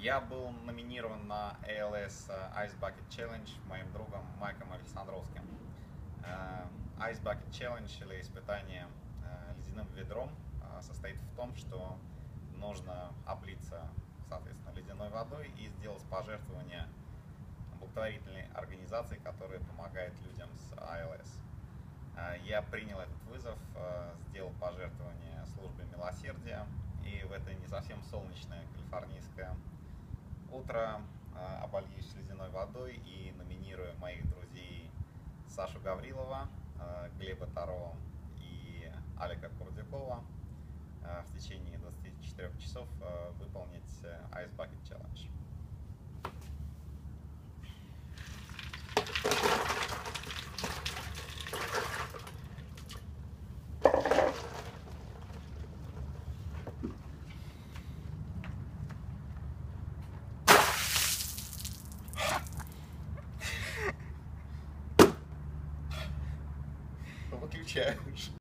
Я был номинирован на ALS Ice Bucket Challenge моим другом Майком Александровским. Э, Ice Bucket Challenge или испытание э, ледяным ведром э, состоит в том, что нужно облиться, соответственно, ледяной водой и сделать пожертвование благотворительной организации, которая помогает людям с ALS. Я принял этот вызов, сделал пожертвование службе милосердия, и в это не совсем солнечное калифорнийское утро. Обольюсь ледяной водой и номинирую моих друзей Сашу Гаврилова, Глеба Таро и Алика Курдюкова. В течение 24 часов выполнить Ice What do you change?